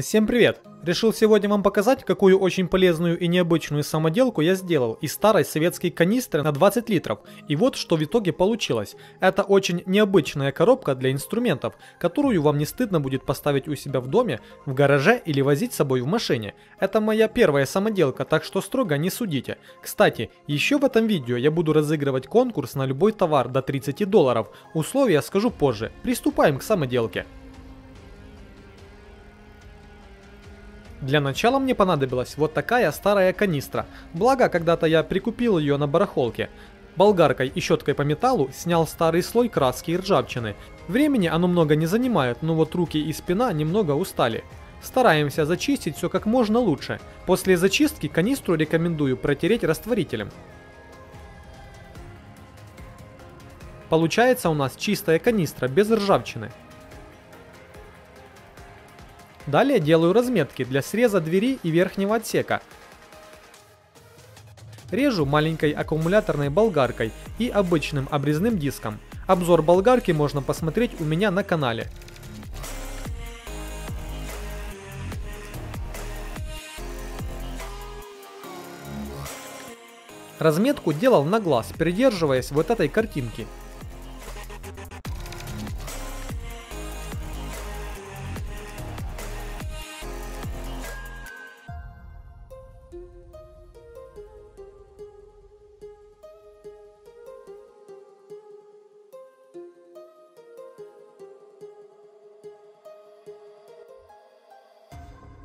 Всем привет! Решил сегодня вам показать, какую очень полезную и необычную самоделку я сделал из старой советской канистры на 20 литров. И вот что в итоге получилось. Это очень необычная коробка для инструментов, которую вам не стыдно будет поставить у себя в доме, в гараже или возить с собой в машине. Это моя первая самоделка, так что строго не судите. Кстати, еще в этом видео я буду разыгрывать конкурс на любой товар до 30 долларов. Условия скажу позже. Приступаем к самоделке. Для начала мне понадобилась вот такая старая канистра. Благо, когда-то я прикупил ее на барахолке. Болгаркой и щеткой по металлу снял старый слой краски и ржавчины. Времени оно много не занимает, но вот руки и спина немного устали. Стараемся зачистить все как можно лучше. После зачистки канистру рекомендую протереть растворителем. Получается у нас чистая канистра без ржавчины. Далее делаю разметки для среза двери и верхнего отсека. Режу маленькой аккумуляторной болгаркой и обычным обрезным диском. Обзор болгарки можно посмотреть у меня на канале. Разметку делал на глаз, придерживаясь вот этой картинки.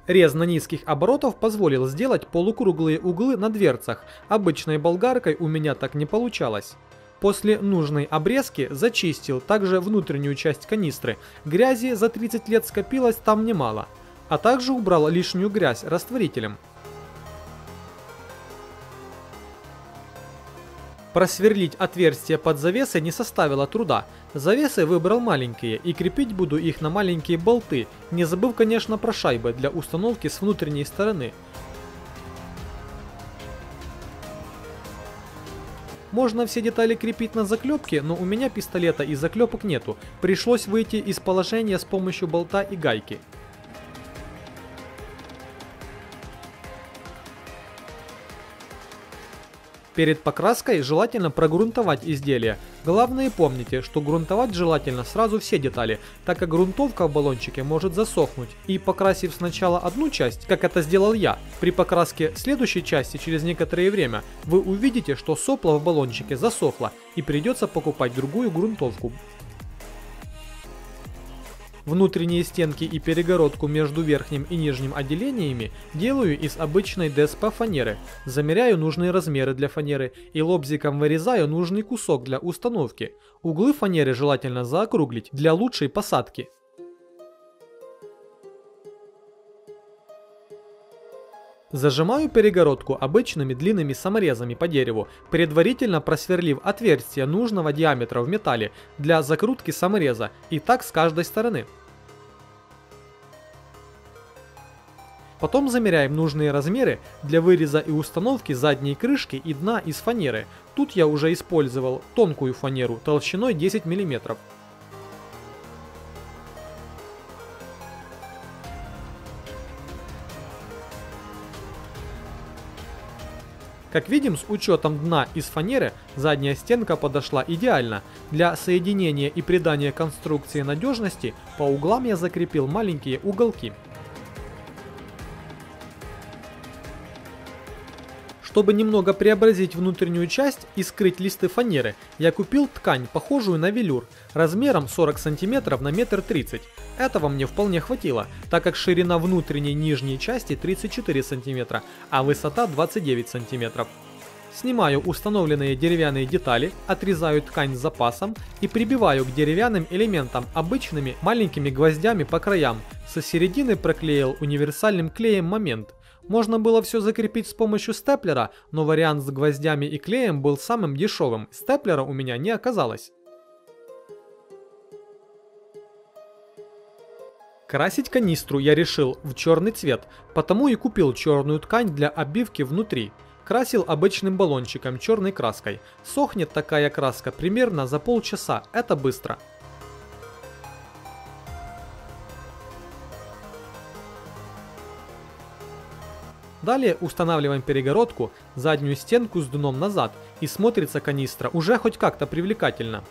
Рез на низких оборотов позволил сделать полукруглые углы на дверцах, обычной болгаркой у меня так не получалось. После нужной обрезки зачистил также внутреннюю часть канистры, грязи за 30 лет скопилось там немало, а также убрал лишнюю грязь растворителем. Просверлить отверстие под завесой не составило труда. Завесы выбрал маленькие и крепить буду их на маленькие болты, не забыв конечно про шайбы для установки с внутренней стороны. Можно все детали крепить на заклепке, но у меня пистолета и заклепок нету. Пришлось выйти из положения с помощью болта и гайки. Перед покраской желательно прогрунтовать изделие. Главное помните, что грунтовать желательно сразу все детали, так как грунтовка в баллончике может засохнуть. И покрасив сначала одну часть, как это сделал я, при покраске следующей части через некоторое время, вы увидите, что сопло в баллончике засохло и придется покупать другую грунтовку. Внутренние стенки и перегородку между верхним и нижним отделениями делаю из обычной ДСП фанеры. Замеряю нужные размеры для фанеры и лобзиком вырезаю нужный кусок для установки. Углы фанеры желательно заокруглить для лучшей посадки. Зажимаю перегородку обычными длинными саморезами по дереву, предварительно просверлив отверстие нужного диаметра в металле для закрутки самореза, и так с каждой стороны. Потом замеряем нужные размеры для выреза и установки задней крышки и дна из фанеры. Тут я уже использовал тонкую фанеру толщиной 10 мм. Как видим, с учетом дна из фанеры, задняя стенка подошла идеально. Для соединения и придания конструкции надежности, по углам я закрепил маленькие уголки. Чтобы немного преобразить внутреннюю часть и скрыть листы фанеры, я купил ткань, похожую на велюр, размером 40 см на 1,30 м. Этого мне вполне хватило, так как ширина внутренней нижней части 34 см, а высота 29 см. Снимаю установленные деревянные детали, отрезаю ткань с запасом и прибиваю к деревянным элементам обычными маленькими гвоздями по краям. Со середины проклеил универсальным клеем момент. Можно было все закрепить с помощью степлера, но вариант с гвоздями и клеем был самым дешевым, степлера у меня не оказалось. Красить канистру я решил в черный цвет, потому и купил черную ткань для обивки внутри. Красил обычным баллончиком черной краской. Сохнет такая краска примерно за полчаса, это быстро. Далее устанавливаем перегородку, заднюю стенку с дном назад и смотрится канистра уже хоть как-то привлекательно.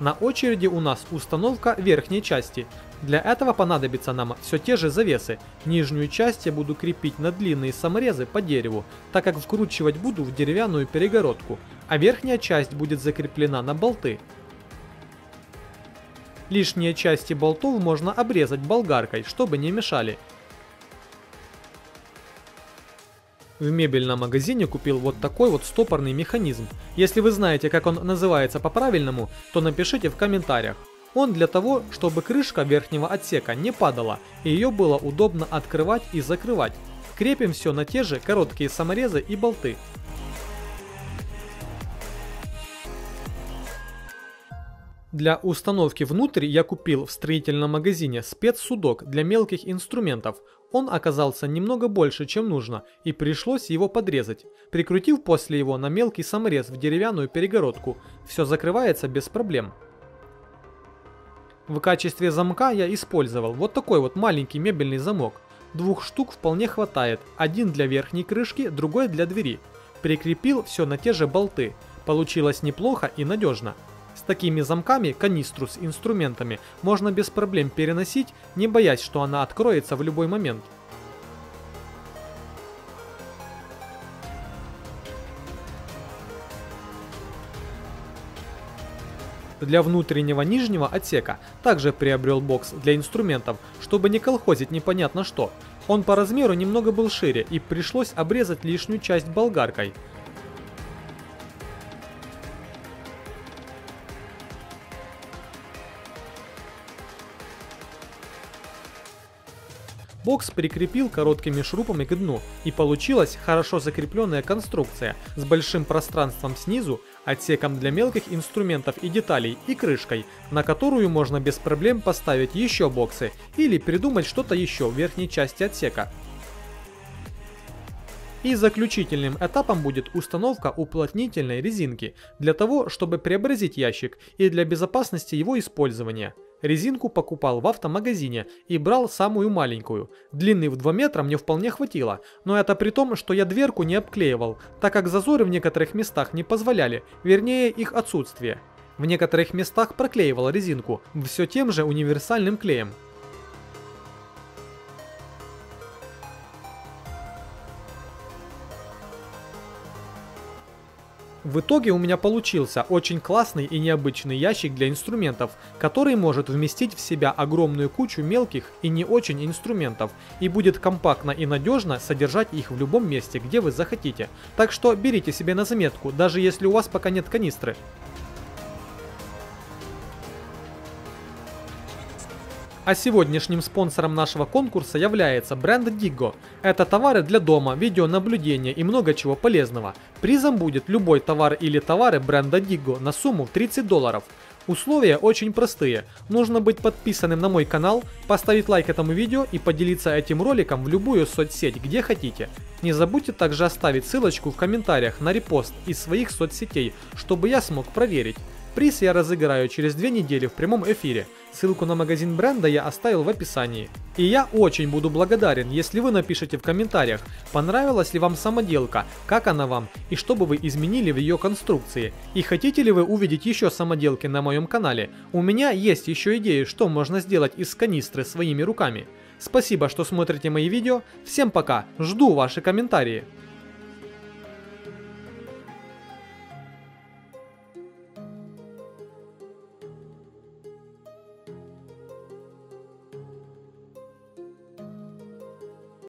На очереди у нас установка верхней части. Для этого понадобится нам все те же завесы. Нижнюю часть я буду крепить на длинные саморезы по дереву, так как вкручивать буду в деревянную перегородку, а верхняя часть будет закреплена на болты. Лишние части болтов можно обрезать болгаркой, чтобы не мешали. В мебельном магазине купил вот такой вот стопорный механизм. Если вы знаете, как он называется по-правильному, то напишите в комментариях. Он для того, чтобы крышка верхнего отсека не падала, и ее было удобно открывать и закрывать. Крепим все на те же короткие саморезы и болты. Для установки внутрь я купил в строительном магазине спецсудок для мелких инструментов. Он оказался немного больше, чем нужно, и пришлось его подрезать, прикрутив после его на мелкий саморез в деревянную перегородку. Все закрывается без проблем. В качестве замка я использовал вот такой вот маленький мебельный замок. Двух штук вполне хватает, один для верхней крышки, другой для двери. Прикрепил все на те же болты. Получилось неплохо и надежно. С такими замками канистру с инструментами можно без проблем переносить, не боясь, что она откроется в любой момент. Для внутреннего нижнего отсека также приобрел бокс для инструментов, чтобы не колхозить непонятно что. Он по размеру немного был шире и пришлось обрезать лишнюю часть болгаркой. Бокс прикрепил короткими шурупами к дну, и получилась хорошо закрепленная конструкция с большим пространством снизу, отсеком для мелких инструментов и деталей и крышкой, на которую можно без проблем поставить еще боксы или придумать что-то еще в верхней части отсека. И заключительным этапом будет установка уплотнительной резинки для того, чтобы преобразить ящик и для безопасности его использования. Резинку покупал в автомагазине и брал самую маленькую. Длины в 2 метра мне вполне хватило, но это при том, что я дверку не обклеивал, так как зазоры в некоторых местах не позволяли, вернее их отсутствие. В некоторых местах проклеивал резинку все тем же универсальным клеем. В итоге у меня получился очень классный и необычный ящик для инструментов, который может вместить в себя огромную кучу мелких и не очень инструментов и будет компактно и надежно содержать их в любом месте, где вы захотите. Так что берите себе на заметку, даже если у вас пока нет канистры. А сегодняшним спонсором нашего конкурса является бренд Digo. Это товары для дома, видеонаблюдения и много чего полезного. Призом будет любой товар или товары бренда Digo на сумму 30 долларов. Условия очень простые. Нужно быть подписанным на мой канал, поставить лайк этому видео и поделиться этим роликом в любую соцсеть, где хотите. Не забудьте также оставить ссылочку в комментариях на репост из своих соцсетей, чтобы я смог проверить. Приз я разыграю через две недели в прямом эфире. Ссылку на магазин бренда я оставил в описании. И я очень буду благодарен, если вы напишите в комментариях, понравилась ли вам самоделка, как она вам и что бы вы изменили в ее конструкции. И хотите ли вы увидеть еще самоделки на моем канале? У меня есть еще идеи, что можно сделать из канистры своими руками. Спасибо, что смотрите мои видео. Всем пока, жду ваши комментарии.